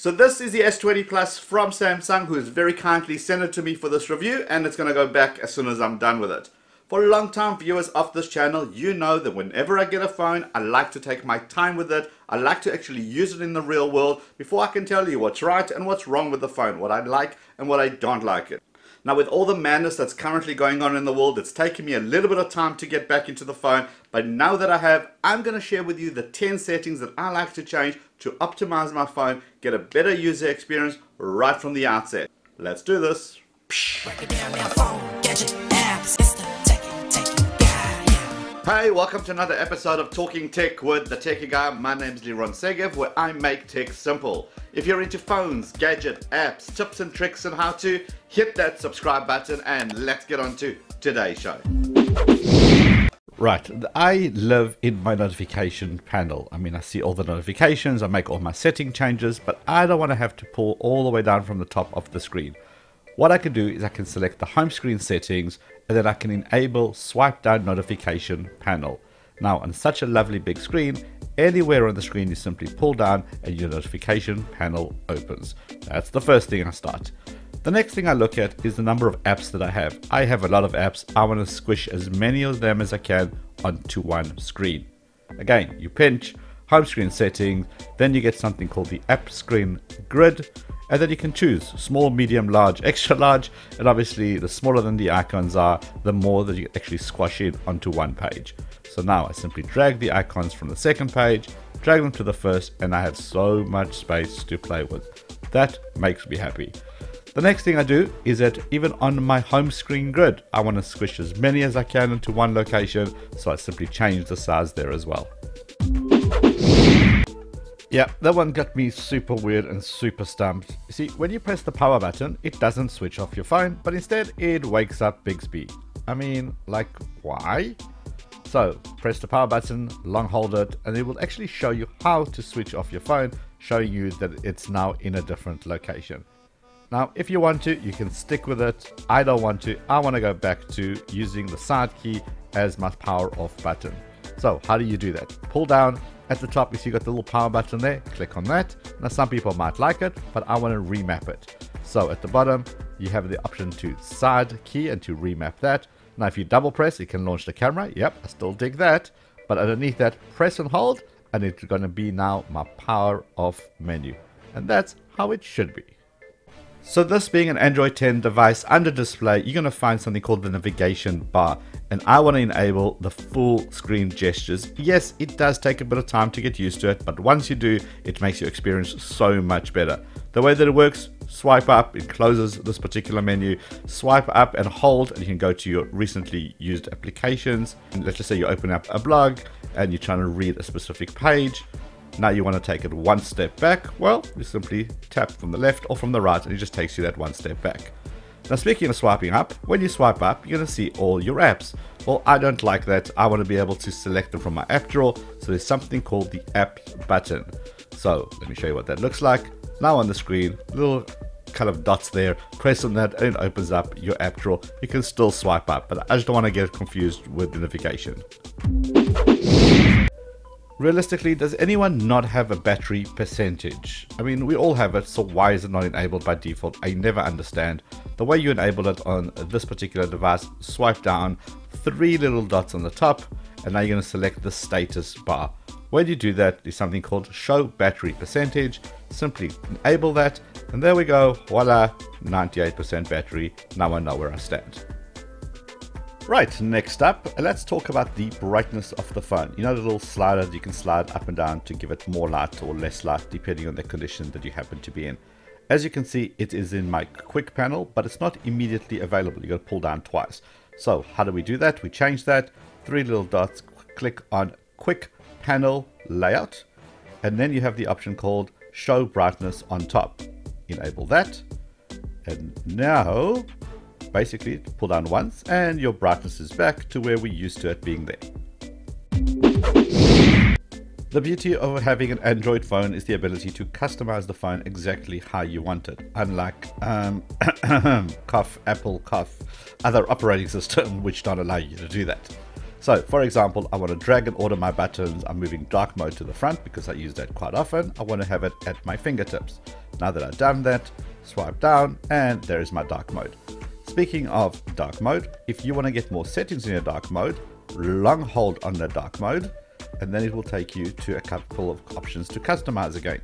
So this is the S20 Plus from Samsung who has very kindly sent it to me for this review and it's going to go back as soon as I'm done with it. For long time viewers of this channel, you know that whenever I get a phone, I like to take my time with it. I like to actually use it in the real world before I can tell you what's right and what's wrong with the phone, what I like and what I don't like it. Now with all the madness that's currently going on in the world, it's taken me a little bit of time to get back into the phone, but now that I have, I'm going to share with you the 10 settings that I like to change to optimize my phone, get a better user experience right from the outset. Let's do this. Hey, welcome to another episode of Talking Tech with the Techie Guy. My name is Liron Segev, where I make tech simple. If you're into phones, gadget, apps, tips and tricks and how to, hit that subscribe button and let's get on to today's show. Right, I live in my notification panel. I mean, I see all the notifications, I make all my setting changes, but I don't want to have to pull all the way down from the top of the screen. What I can do is I can select the home screen settings and then I can enable swipe down notification panel. Now on such a lovely big screen, anywhere on the screen you simply pull down and your notification panel opens. That's the first thing I start. The next thing I look at is the number of apps that I have. I have a lot of apps. I want to squish as many of them as I can onto one screen. Again, you pinch, home screen settings, then you get something called the app screen grid, and then you can choose small, medium, large, extra large, and obviously the smaller than the icons are, the more that you actually squash in onto one page. So now I simply drag the icons from the second page, drag them to the first, and I have so much space to play with. That makes me happy. The next thing I do is that even on my home screen grid, I want to squish as many as I can into one location, so I simply change the size there as well. Yeah, that one got me super weird and super stumped. You see, when you press the power button, it doesn't switch off your phone, but instead it wakes up Bixby. I mean, like, why? So, press the power button, long hold it, and it will actually show you how to switch off your phone, showing you that it's now in a different location. Now, if you want to, you can stick with it. I don't want to. I want to go back to using the side key as my power off button. So, how do you do that? Pull down, at the top, you see you got the little power button there. Click on that. Now, some people might like it, but I want to remap it. So at the bottom, you have the option to side key and to remap that. Now, if you double press, it can launch the camera. Yep, I still dig that. But underneath that, press and hold, and it's going to be now my power off menu. And that's how it should be. So this being an Android 10 device under display, you're going to find something called the navigation bar. And I want to enable the full screen gestures. Yes, it does take a bit of time to get used to it, but once you do, it makes your experience so much better. The way that it works, swipe up, it closes this particular menu. Swipe up and hold, and you can go to your recently used applications. And let's just say you open up a blog and you're trying to read a specific page. Now you want to take it one step back. Well, you simply tap from the left or from the right and it just takes you that one step back. Now speaking of swiping up, when you swipe up, you're going to see all your apps. Well, I don't like that. I want to be able to select them from my app drawer. So there's something called the app button. So let me show you what that looks like. Now on the screen, little kind of dots there. Press on that and it opens up your app drawer. You can still swipe up, but I just don't want to get confused with the navigation. Realistically, does anyone not have a battery percentage? I mean, we all have it, so why is it not enabled by default? I never understand. The way you enable it on this particular device, swipe down, three little dots on the top, and now you're going to select the status bar. When you do that, there's something called show battery percentage. Simply enable that, and there we go, voila, 98% battery. Now I know where I stand. Right, next up, let's talk about the brightness of the phone. You know the little sliders you can slide up and down to give it more light or less light depending on the condition that you happen to be in. As you can see, it is in my quick panel, but it's not immediately available. You got to pull down twice. So how do we do that? We change that, three little dots, click on quick panel layout, and then you have the option called show brightness on top. Enable that. And now Basically, pull down once and your brightness is back to where we used to it being there. The beauty of having an Android phone is the ability to customize the phone exactly how you want it, unlike um, cough, Apple, cough, other operating system which don't allow you to do that. So, for example, I want to drag and order my buttons. I'm moving dark mode to the front because I use that quite often. I want to have it at my fingertips. Now that I've done that, swipe down and there is my dark mode. Speaking of dark mode, if you want to get more settings in your dark mode, long hold on the dark mode and then it will take you to a couple of options to customize again.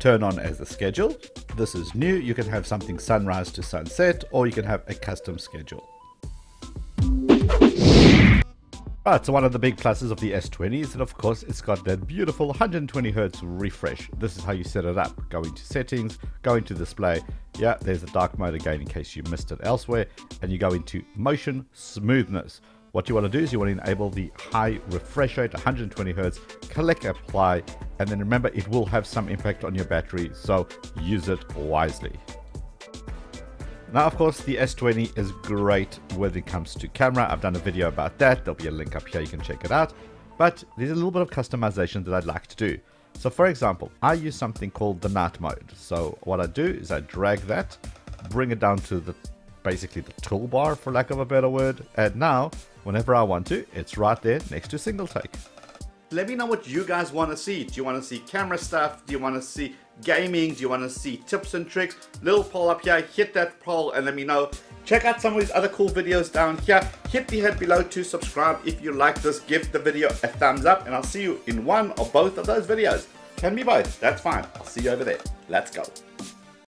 Turn on as the schedule. This is new. You can have something sunrise to sunset or you can have a custom schedule. So one of the big pluses of the S20 is that of course it's got that beautiful 120 Hertz refresh. This is how you set it up. Go into settings, go into display. Yeah, there's the dark mode again in case you missed it elsewhere. And you go into motion smoothness. What you want to do is you want to enable the high refresh rate, 120 Hertz, click apply, and then remember it will have some impact on your battery, so use it wisely. Now, of course, the S20 is great when it comes to camera. I've done a video about that. There'll be a link up here. You can check it out. But there's a little bit of customization that I'd like to do. So for example, I use something called the night mode. So what I do is I drag that, bring it down to the basically the toolbar for lack of a better word. And now, whenever I want to, it's right there next to single take. Let me know what you guys want to see. Do you want to see camera stuff? Do you want to see gaming? Do you want to see tips and tricks? Little poll up here. Hit that poll and let me know. Check out some of these other cool videos down here. Hit the head below to subscribe. If you like this, give the video a thumbs up and I'll see you in one or both of those videos. Can be both. That's fine. I'll see you over there. Let's go.